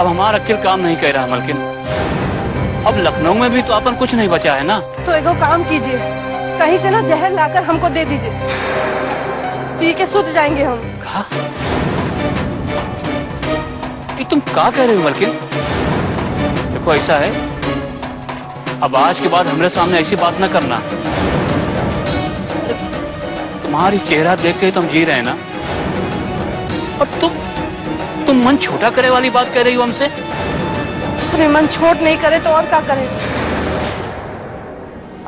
अब हमारा अक्ल काम नहीं कह रहा मलकिन। अब लखनऊ में भी तो अपन कुछ नहीं बचा है ना? तो एगो काम कीजिए। कहीं से ना जहर लाकर हमको दे दीजिए। पी के सुध जाएँगे हम। कहा? कि तुम क्या कह रहे हो मलकिन? देखो ऐसा है। अब आज के बाद हमारे सामने ऐसी बात ना करना। तुम्हारी चेहरा देख के ही तुम जी रहे हैं ना? और तुम तुम मन छोटा करे वाली बात कह रही हो हमसे? अरे मन छोट नहीं करे तो और क्या करे?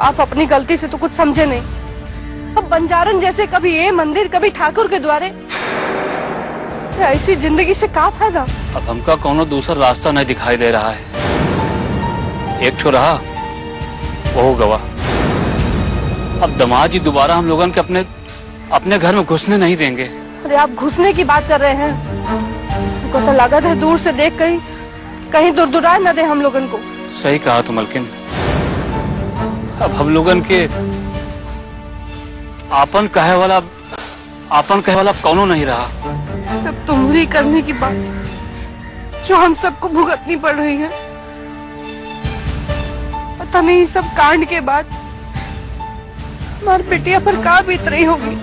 आप अपनी गलती से तो कुछ समझे नहीं। अब बंजारन जैसे कभी ये मंदिर कभी ठाकुर के द्वारे ऐसी ज़िंदगी से क्या फ़ायदा? अब हमका कोनो दूसरा रास्ता नहीं दिखाई दे रहा है। एक छो रहा वो गवा। अब दमाद जी दोबारा हम लोगन के अपने अपने घर में घुसने नहीं देंगे। अरे आप घुसने की बात कर रहे हैं। हमको तो लागत है दूर से देख कहीं कहीं दूर दुरा न दे हम लोगन को। सही कहा तुम मलकिन। अब हम लोगन के आपन कहे वाला आपन कहे वाला कौनो नहीं रहा। सब तुम्हारी करने की बात जो हम सबको भुगतनी पड़ रही है। पता नहीं सब कांड के बाद हमारी बिटिया पर का बीत रही होगी।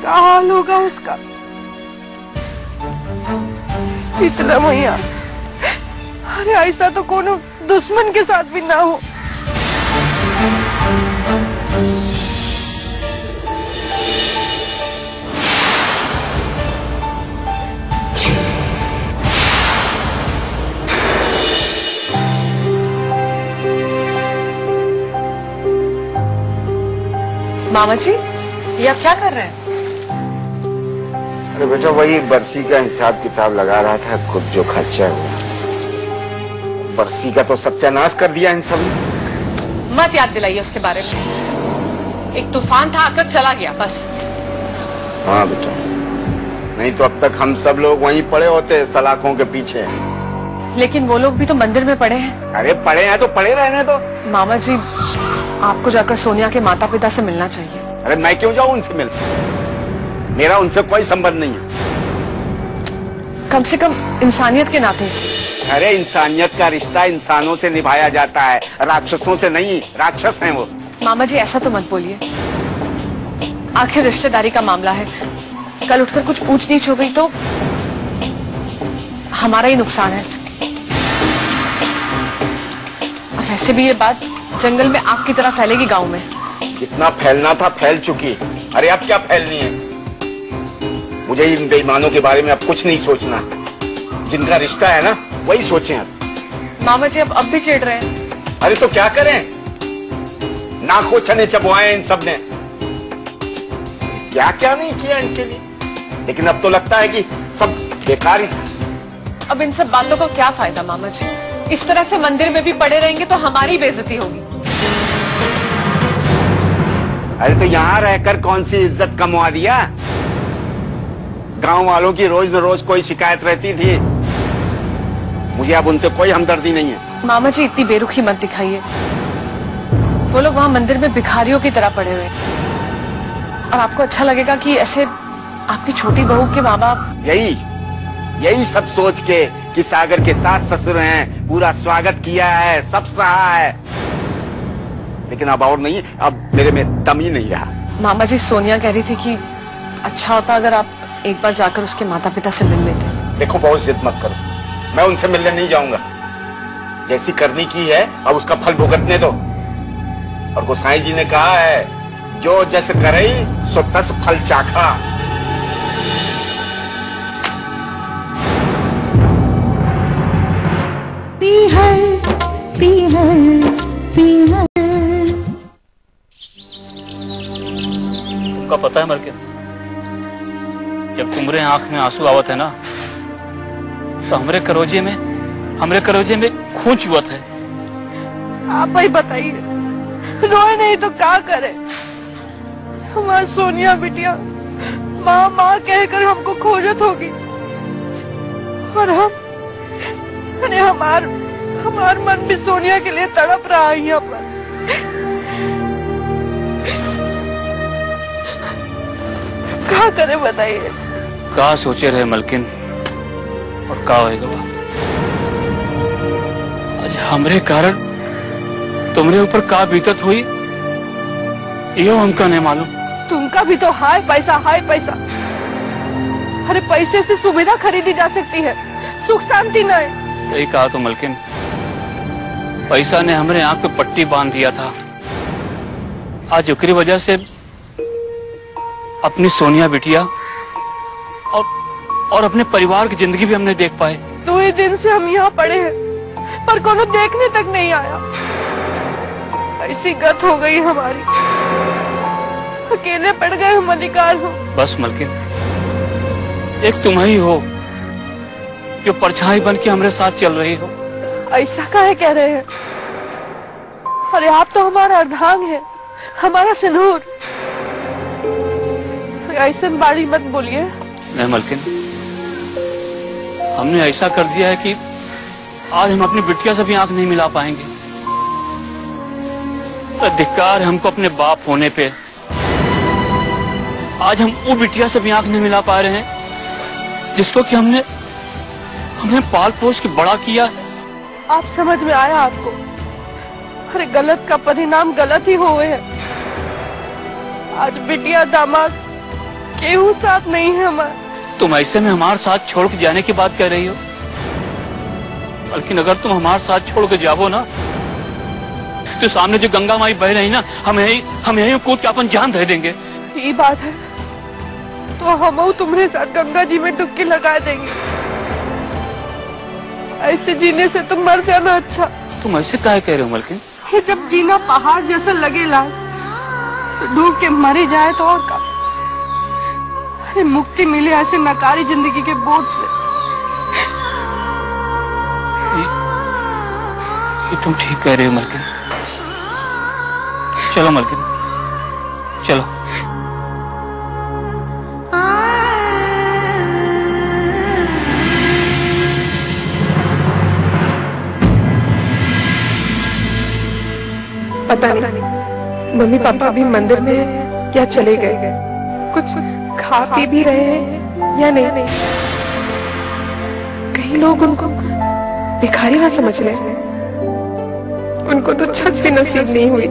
क्या हाल होगा उसका। शीतला मैया अरे ऐसा तो कोनो दुश्मन के साथ भी ना हो। मामा जी, ये आप क्या कर रहे हैं? अरे बेटा वही बरसी का हिसाब किताब लगा रहा था खुद जो खर्चा हुआ। बरसी का तो सत्यानाश कर दिया इन सब मत याद दिलाइए उसके बारे में। एक तूफ़ान था आकर चला गया बस। हाँ बेटा। नहीं तो अब तक हम सब लोग वहीं पड़े होते सलाखों के पीछे। लेकिन वो लोग भी तो मंदिर में पड़े हैं। अरे पड़े हैं तो पड़े रहने तो मामा जी आपको जाकर सोनिया के माता पिता से मिलना चाहिए। अरे मैं क्यों जाऊँ उनसे मिल मेरा उनसे कोई संबंध नहीं है। कम से कम इंसानियत के नाते से। अरे इंसानियत का रिश्ता इंसानों से निभाया जाता है राक्षसों से नहीं राक्षस हैं वो। मामा जी ऐसा तो मत बोलिए। आखिर रिश्तेदारी का मामला है। कल उठकर कुछ ऊंच नीच हो गई तो हमारा ही नुकसान है। वैसे भी ये बात जंगल में आग की तरह फैलेगी गाँव में। जितना फैलना था फैल चुकी। अरे अब क्या फैलनी है? मुझे इन बेईमानों के बारे में अब कुछ नहीं सोचना। जिनका रिश्ता है ना वही सोचे अब। मामा जी अब अब भी चिढ़ रहे हैं। अरे तो क्या करें? नाखो चने चबवाए इन सबने। क्या क्या नहीं किया इनके लिए? लेकिन अब तो लगता है कि सब बेकार ही था। अब इन सब बातों का क्या फ़ायदा मामा जी? इस तरह से मंदिर में भी पड़े रहेंगे तो हमारी बेजती होगी। अरे तो यहाँ रहकर कौन सी इज़्ज़त कमवा दिया? गाँव वालों की रोज न रोज कोई शिकायत रहती थी। मुझे अब उनसे कोई हमदर्दी नहीं है। मामा जी इतनी बेरुखी मत दिखाइए। वो लोग वहाँ मंदिर में भिखारियों की तरह पड़े हुए और आपको अच्छा लगेगा कि ऐसे आपकी छोटी बहू के माँ बाप यही यही सब सोच के कि सागर के सास ससुर हैं पूरा स्वागत किया है सब सहा है। लेकिन अब और नहीं अब मेरे में दम ही नहीं रहा। मामा जी सोनिया कह रही थी कि अच्छा होता अगर आप एक बार जाकर उसके माता पिता से मिल लेते। देखो बहुत जिद मत करो। मैं उनसे मिलने नहीं जाऊँगा। जैसी करनी की है अब उसका फल भुगतने दो। और गोसाई जी ने कहा है जो जस करे सो तस फल चाखा। पीहर पीहर पीहर तुमका पता है मलकिन जब तुम्हारे आँख में आँसू आवत है ना तो हमरे करोजे में, हमरे करोजे में खून चुवत है आप ही बताइए, रोए नहीं तो क्या करे? हमारी सोनिया बिटिया, माँ माँ कहकर हमको खोजत होगी। और हम हमार हमार मन भी सोनिया के लिए तड़प रहा है यहाँ पर। क्या करे बताइए? कहा सोचे रहे मलकिन? और का होएगा आज हमरे कारण तुमरे ऊपर का बीतत हुई? यो हमका नहीं मालूम। तुमका भी तो हाय पैसा हाय पैसा। अरे पैसे से सुविधा खरीदी जा सकती है। सुख शांति नहीं। सही कहा तो मलकिन। पैसा ने हमरे आँख पे पट्टी बाँध दिया था। आज उकरी वजह से अपनी सोनिया बिटिया और और अपने परिवार की ज़िंदगी भी हमने देख पाए। दो ही दिन से हम यहाँ पड़े हैं पर कोनो देखने तक नहीं आया। ऐसी गत हो गई हमारी। अकेले पड़ गए हम अधिकार हो बस मलकिन एक तुम ही हो जो परछाई बन के हमारे साथ चल रही हो। ऐसा काहे कह रहे हैं। अरे आप तो हमारा अर्धांग है हमारा सिंदूर। ऐसा बाड़ी मत बोलिए। नहीं मलकिन हमने ऐसा कर दिया है कि आज हम अपनी बिटिया से भी आँख नहीं मिला पाएँगे। अधिकार हमको अपने बाप होने पे। आज हम वो बिटिया से भी आँख नहीं मिला पा रहे हैं जिसको कि हमने हमने पाल पोस के बड़ा किया आप समझ में आया आपको? अरे गलत का परिणाम गलत ही हुए है। आज बिटिया दामाद केहू साथ नहीं है हमारे। तुम ऐसे में हमारे साथ छोड़ के जाने की बात कह रही हो? लेकिन अगर तुम हमारे साथ छोड़ के जाओ ना तो सामने जो गंगा माई बह रही ना हम यही हम यही कूद के अपन जान दे देंगे। ये बात है तो हम तुम्हारे साथ गंगा जी में डुबकी लगा देंगे। ऐसे जीने से तुम मर जाना अच्छा। तुम ऐसे काहे कह रहे हो मलकिन? जब जीना पहाड़ जैसा लगेला तो डूब के मरे जाए तो और का। अरे मुक्ति मिले ऐसे नकारी ज़िंदगी के बोझ से। ये तुम ठीक कह रहे हो मलकिन। चलो मलकिन। चलो। पता नहीं मम्मी पापा अभी मंदिर में हैं या चले गए? कुछ कुछ खा पी भी रहे हैं या नहीं? कई लोग उनको भिखारी ना समझ रहे उनको तो छत भी नसीब नहीं हुई।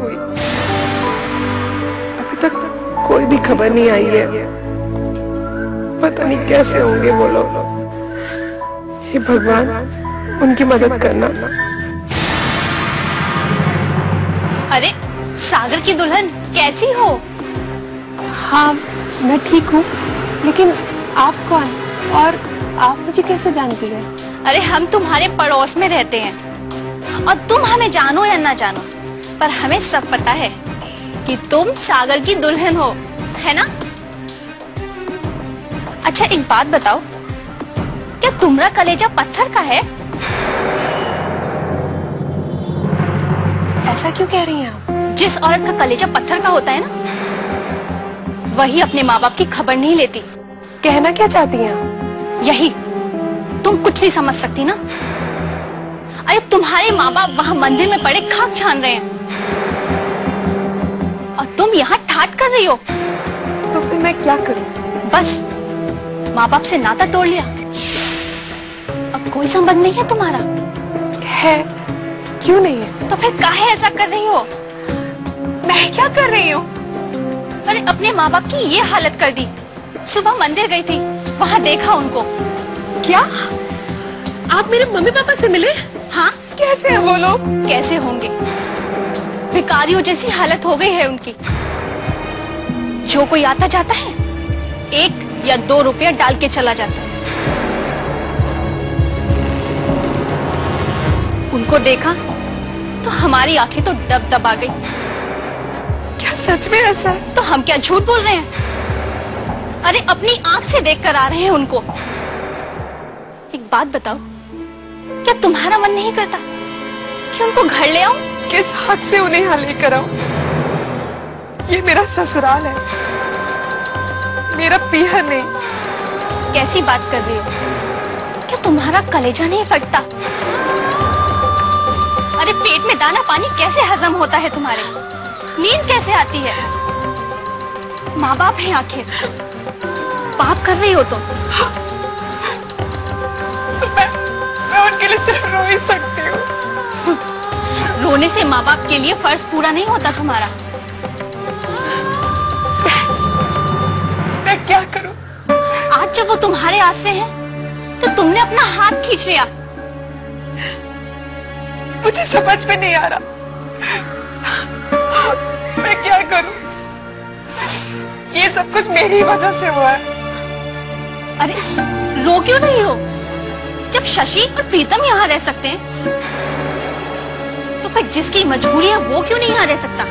अभी तक कोई भी खबर नहीं आई है। पता नहीं कैसे होंगे वो लोग। हे भगवान उनकी मदद करना। अरे सागर की दुल्हन कैसी हो? हाँ मैं ठीक हूँ लेकिन आप कौन? और आप मुझे कैसे जानती है? अरे हम तुम्हारे पड़ोस में रहते हैं। और तुम हमें जानो या ना जानो पर हमें सब पता है कि तुम सागर की दुल्हन हो है ना? अच्छा एक बात बताओ। क्या तुम्हारा कलेजा पत्थर का है? ऐसा क्यों कह रही हैं आप? जिस औरत का कलेजा पत्थर का होता है ना वही अपने माँ बाप की खबर नहीं लेती। कहना क्या चाहती हैं यही। तुम कुछ नहीं समझ सकती ना? अरे तुम्हारे माँ बाप वहाँ मंदिर में पड़े खाक छान रहे हैं। और तुम यहाँ ठाट कर रही हो। तो फिर मैं क्या करूँ? बस माँ बाप से नाता तोड़ लिया। अब कोई संबंध नहीं है तुम्हारा। है क्यों नहीं है? तो फिर काहे ऐसा कर रही हो? मैं क्या कर रही हूँ? अरे अपने माँ बाप की ये हालत कर दी। सुबह मंदिर गई थी वहाँ देखा उनको। क्या? आप मेरे मम्मी पापा से मिले? हाँ। कैसे है वो लोग? कैसे होंगे? भिकारियों जैसी हालत हो गई है उनकी। जो कोई आता जाता है एक या दो रुपया डाल के चला जाता है। उनको देखा तो हमारी आँखें तो डब दब आ गई। सच में ऐसा? है तो हम क्या झूठ बोल रहे हैं? अरे अपनी आँख से देख कर आ रहे हैं उनको। एक बात बताओ क्या तुम्हारा मन नहीं करता कि उनको घर ले आऊँ? किस हक से उन्हें यहाँ लेकर आऊँ? ये मेरा ससुराल है। मेरा पीहर नहीं। कैसी बात कर रही हो? क्या तुम्हारा कलेजा नहीं फटता? अरे पेट में दाना पानी कैसे हजम होता है तुम्हारे? नींद कैसे आती है? माँ बाप है आखिर। पाप कर रही हो तुम। तो। मैं, मैं उनके लिए सिर्फ़ रो ही सकती हूँ। रोने से माँ बाप के लिए फ़र्ज़ पूरा नहीं होता तुम्हारा। मैं क्या करूँ? आज जब वो तुम्हारे आश्रय है तो तुमने अपना हाथ खींच लिया। मुझे समझ में नहीं आ रहा। सब कुछ मेरी वजह से हुआ है। अरे रो क्यों नहीं हो? जब शशि और प्रीतम यहाँ रह सकते हैं तो फिर जिसकी मजबूरी है वो क्यों नहीं यहाँ रह सकता?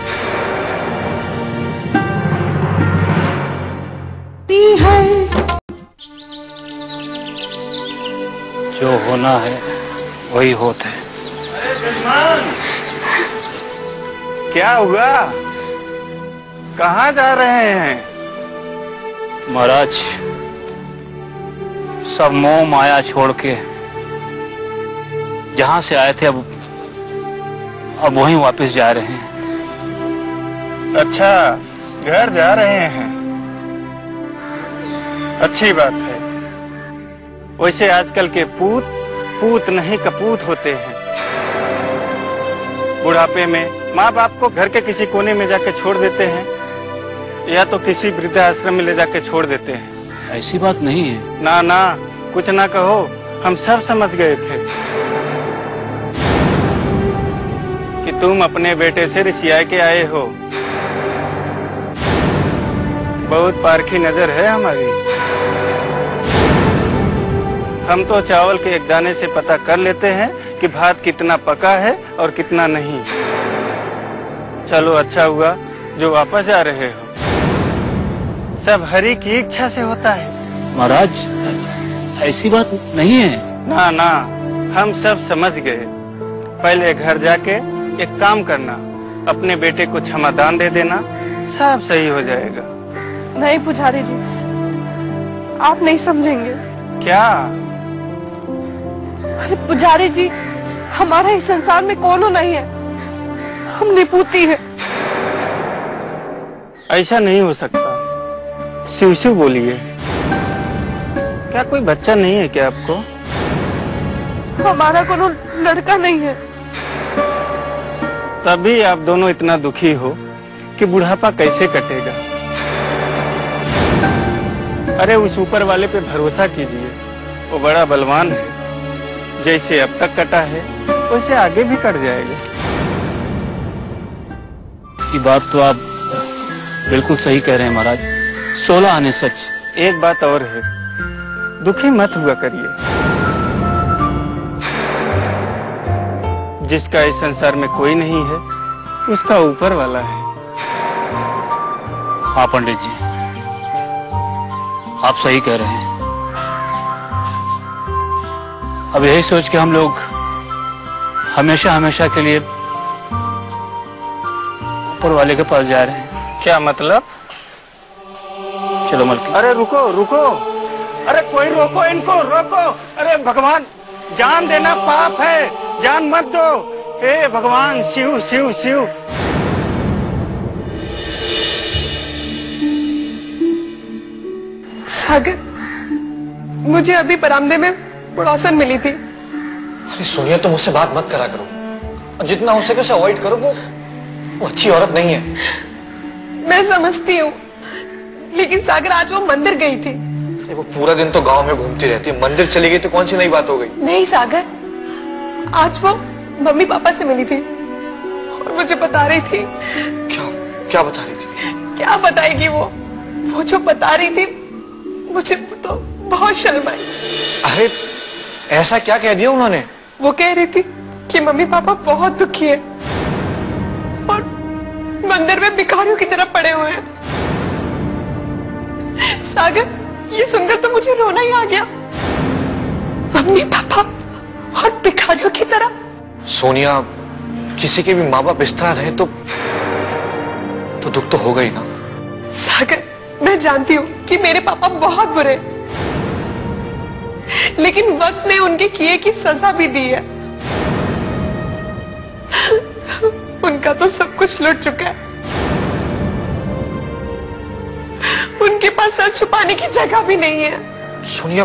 जो होना है वही होते है। क्या हुआ? कहाँ जा रहे हैं? महाराज, सब मोह माया छोड़ के जहाँ से आए थे, अब अब वहीं वापस जा रहे हैं। अच्छा घर जा रहे हैं। अच्छी बात है। वैसे आजकल के पूत पूत नहीं, कपूत होते हैं। बुढ़ापे में माँ बाप को घर के किसी कोने में जाके छोड़ देते हैं। या तो किसी वृद्धाश्रम में ले जाके छोड़ देते हैं। ऐसी बात नहीं है। ना ना कुछ ना कहो हम सब समझ गए थे। कि तुम अपने बेटे से रिसिया के आए हो। बहुत पारखी नज़र है हमारी। हम तो चावल के एक दाने से पता कर लेते हैं कि भात कितना पका है और कितना नहीं। चलो अच्छा हुआ जो वापस जा रहे हो। सब हरि की इच्छा से होता है। महाराज ऐसी बात नहीं है। ना ना हम सब समझ गए। पहले घर जाके एक काम करना अपने बेटे को क्षमादान दे देना सब सही हो जाएगा। नहीं पुजारी जी आप नहीं समझेंगे। क्या? अरे पुजारी जी हमारा इस संसार में कौन हो नहीं है? हम निपूती है। ऐसा नहीं हो सकता। शिव शिव बोलिए। क्या कोई बच्चा नहीं है क्या आपको? हमारा कोनो लड़का नहीं है। तभी आप दोनों इतना दुखी हो कि बुढ़ापा कैसे कटेगा? अरे उस ऊपर वाले पे भरोसा कीजिए। वो बड़ा बलवान है। जैसे अब तक कटा है वैसे आगे भी कट जाएगा। ये बात तो आप बिल्कुल सही कह रहे हैं महाराज। सोलह आने सच। एक बात और है दुखी मत हुआ करिए। जिसका इस संसार में कोई नहीं है उसका ऊपर वाला है। हाँ पंडित जी आप सही कह रहे हैं। अब यही सोच के हम लोग हमेशा हमेशा के लिए ऊपर वाले के पास जा रहे हैं। क्या मतलब? चलो मलकी अरे रुको रुको। अरे कोई रोको इनको रोको। अरे भगवान जान देना पाप है। जान मत दो। हे भगवान शिव शिव शिव। सागर मुझे अभी बरामदे में बुढ़ासन मिली थी। अरे सोनिया तुम मुझसे बात मत करा करो। और जितना हो सके उसे अवॉइड करो वो वो अच्छी औरत नहीं है। मैं समझती हूँ। लेकिन सागर आज वो मंदिर गई थी। अरे वो पूरा दिन तो गाँव में घूमती रहती है मंदिर चली गई तो कौन सी नई बात हो गई? नहीं सागर आज वो मम्मी पापा से मिली थी। और मुझे बता रही थी। क्या क्या बता रही थी? क्या बताएगी वो? वो जो बता रही थी मुझे तो बहुत शर्म आई। अरे ऐसा क्या कह दिया उन्होंने? वो कह रही थी कि मम्मी पापा बहुत दुखी है और मंदिर में भिखारियों की तरह पड़े हुए हैं। सागर ये सुनकर तो मुझे रोना ही आ गया। मम्मी पापा और भिखारियों की तरह। सोनिया किसी के भी माँ बाप इस तरह रहे तो तो दुख तो होगा ही ना। सागर मैं जानती हूँ कि मेरे पापा बहुत बुरे लेकिन वक्त ने उनके किए की सजा भी दी है। उनका तो सब कुछ लुट चुका है। पास सर छुपाने की जगह भी नहीं है। सोनिया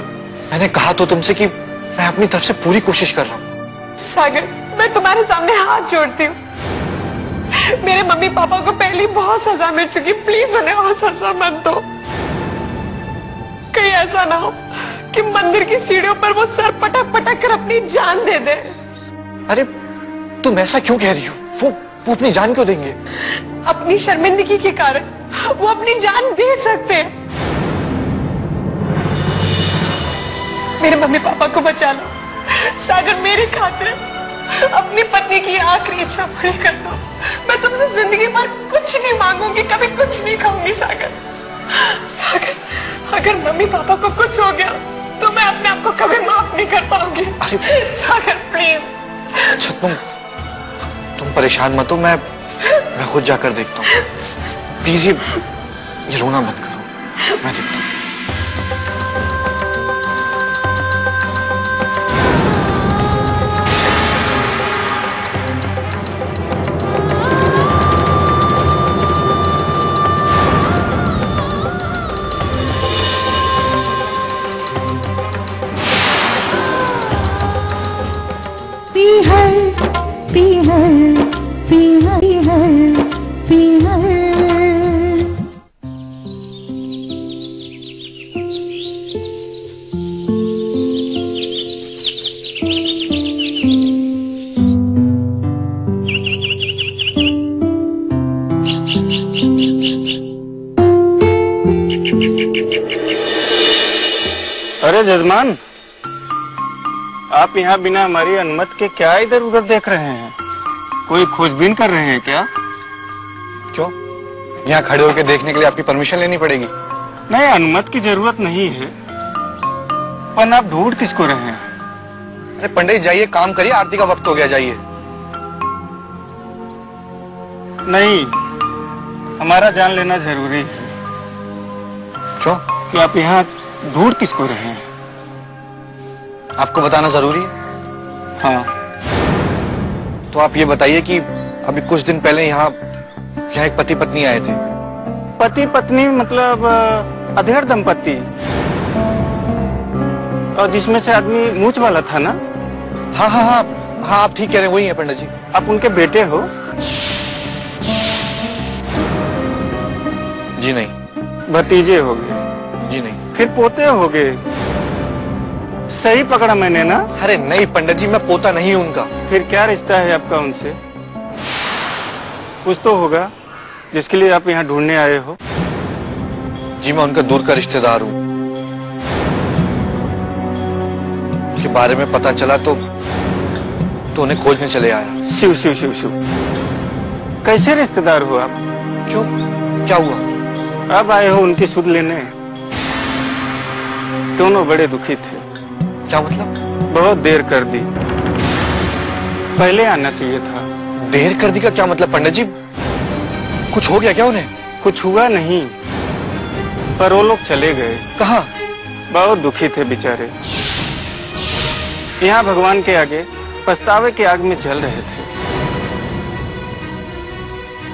मैंने कहा तो तुमसे कि मैं अपनी तरफ़ से पूरी कोशिश कर रहा हूँ। सागर मैं तुम्हारे सामने हाथ जोड़ती हूँ। मेरे मम्मी पापा को पहले बहुत सजा मिल चुकी प्लीज़ उन्हें और सजा मत दो। कहीं ऐसा ना हो कि मंदिर की सीढ़ियों पर वो सर पटक पटक कर अपनी जान दे दे। अरे तुम ऐसा क्यों कह रही हो? वो वो अपनी जान क्यों देंगे? अपनी शर्मिंदगी के कारण वो अपनी जान दे सकते हैं। मेरे मम्मी पापा को बचा लो। सागर मेरी खातिर अपनी पत्नी की आखिरी इच्छा पूरी कर दो। मैं तुमसे ज़िंदगी भर कुछ नहीं मांगूँगी कभी कुछ नहीं खाऊँगी सागर। सागर अगर मम्मी पापा को कुछ हो गया तो मैं अपने आप को कभी माफ़ नहीं कर पाऊँगी। सागर प्लीज़ अच्छा तुम तुम परेशान मत हो मैं मैं खुद जाकर देखता हूँ। प्लीज़ ये ये रोना मत करो। मैं देखता हूँ। पीहर पीहर यहाँ बिना हमारी अनुमति के क्या इधर उधर देख रहे हैं? कोई खोजबीन कर रहे हैं क्या? क्यों? यहाँ खड़े होकर देखने के लिए आपकी परमिशन लेनी पड़ेगी। नहीं अनुमति की ज़रूरत नहीं है। पर आप ढूंढ किसको रहे हैं? अरे पंडित जाइए काम करिए आरती का वक्त हो गया जाइए। नहीं हमारा जान लेना ज़रूरी है। क्यों? कि आप यहाँ ढूंढ किसको रहे हैं? आपको बताना ज़रूरी है? हाँ। तो आप ये बताइए कि अभी कुछ दिन पहले यहाँ यहाँ एक पति पत्नी आए थे। पति पत्नी मतलब अधेड़ दंपति और जिसमें से आदमी मूछ वाला था ना? हाँ हाँ हाँ हाँ आप ठीक कह रहे हैं वही है पंडित जी। आप उनके बेटे हो? जी नहीं। भतीजे हो गए। जी नहीं। फिर पोते हो गए? सही पकड़ा मैंने ना। अरे नहीं पंडित जी मैं पोता नहीं हूँ उनका। फिर क्या रिश्ता है आपका उनसे? कुछ तो होगा जिसके लिए आप यहाँ ढूँढने आए हो। जी मैं उनका दूर का रिश्तेदार हूँ। उनके बारे में पता चला तो तो उन्हें खोजने चले आया। शिव शिव शिव शिव। कैसे रिश्तेदार हो आप? क्यों? क्या हुआ? अब आए हो उनकी सुध लेने। दोनों बड़े दुखी थे। क्या मतलब? बहुत देर कर दी। पहले आना चाहिए था। देर कर दी का क्या मतलब पंडित जी? कुछ हो गया क्या उन्हें? कुछ हुआ नहीं पर वो लोग चले गए। कहा? बहुत दुखी थे बेचारे। यहाँ भगवान के आगे पछतावे के आग में जल रहे थे।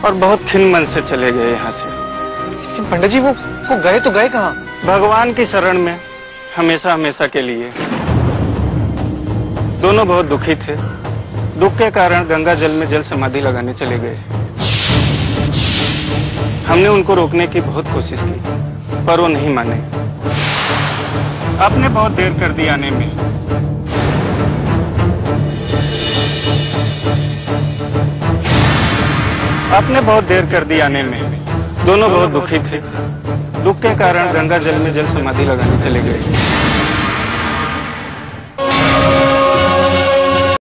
और बहुत खिन मन से चले गए यहाँ से। लेकिन पंडित जी वो वो गए तो गए कहा? भगवान की शरण में हमेशा हमेशा के लिए। दोनों बहुत दुखी थे। दुख के कारण गंगा जल में जल समाधि लगाने चले गए। हमने उनको रोकने की बहुत कोशिश की, पर वो नहीं माने। आपने बहुत देर कर दी आने में। आपने बहुत देर कर दी आने में। दोनों बहुत दुखी थे। दुख के कारण गंगा जल में जल समाधि लगाने चले गए।